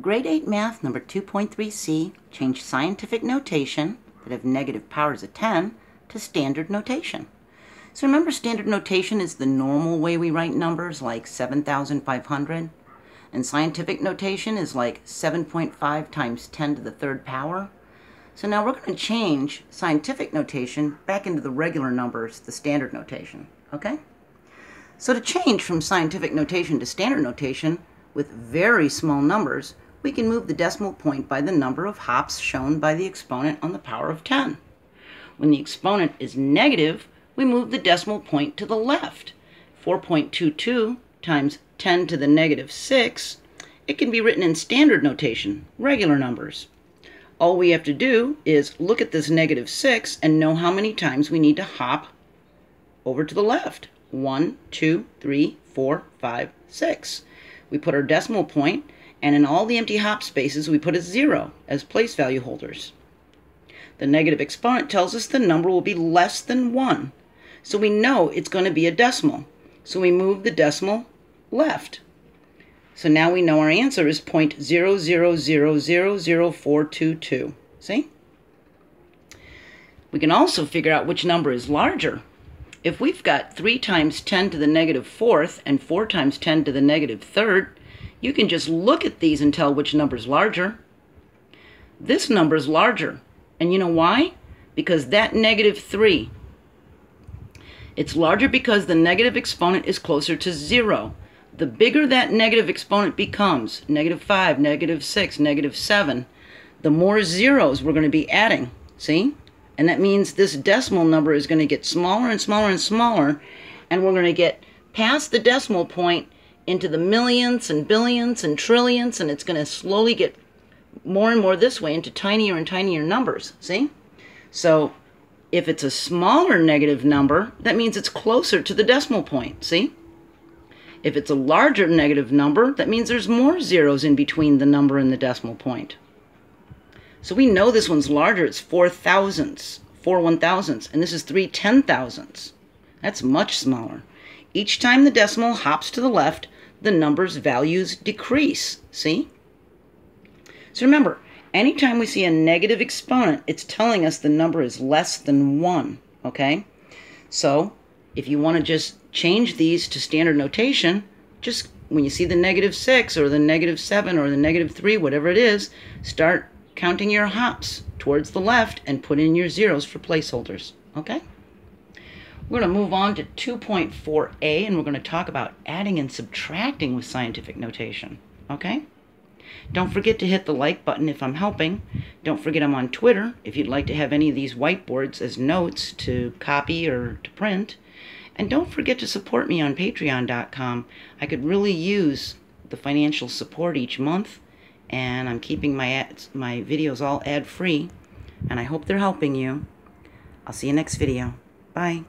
Grade 8 Math number 2.3c change scientific notation that have negative powers of 10 to standard notation. So remember standard notation is the normal way we write numbers like 7,500 and scientific notation is like 7.5 times 10 to the third power. So now we're going to change scientific notation back into the regular numbers, the standard notation, okay? So to change from scientific notation to standard notation with very small numbers, we can move the decimal point by the number of hops shown by the exponent on the power of 10. When the exponent is negative, we move the decimal point to the left. 4.22 times 10 to the negative 6, it can be written in standard notation, regular numbers. All we have to do is look at this negative 6 and know how many times we need to hop over to the left. 1, 2, 3, 4, 5, 6. We put our decimal point and in all the empty hop spaces we put a zero as place value holders. The negative exponent tells us the number will be less than 1, so we know it's going to be a decimal. So we move the decimal left. So now we know our answer is 0.0000422. See? We can also figure out which number is larger. If we've got 3 times 10 to the negative fourth and 4 times 10 to the negative third, you can just look at these and tell which number is larger. This number is larger. And you know why? Because that negative 3, it's larger because the negative exponent is closer to 0. The bigger that negative exponent becomes, negative 5, negative 6, negative 7, the more zeros we're going to be adding. See? And that means this decimal number is going to get smaller and smaller and smaller, and we're going to get past the decimal point into the millions and billions and trillions, and it's going to slowly get more and more this way into tinier and tinier numbers. See? So if it's a smaller negative number, that means it's closer to the decimal point. See? If it's a larger negative number, that means there's more zeros in between the number and the decimal point. So we know this one's larger. It's four thousandths, four one thousandths, and this is three ten thousandths. That's much smaller. Each time the decimal hops to the left, the number's values decrease. See? So remember, anytime we see a negative exponent, it's telling us the number is less than 1, okay? So if you want to just change these to standard notation, just when you see the negative 6 or the negative 7 or the negative 3, whatever it is, start counting your hops towards the left and put in your zeros for placeholders, okay? We're going to move on to 2.4a and we're going to talk about adding and subtracting with scientific notation. Okay? Don't forget to hit the like button if I'm helping. Don't forget I'm on Twitter if you'd like to have any of these whiteboards as notes to copy or to print. And don't forget to support me on patreon.com. I could really use the financial support each month and I'm keeping my ads, my videos all ad free and I hope they're helping you. I'll see you next video. Bye.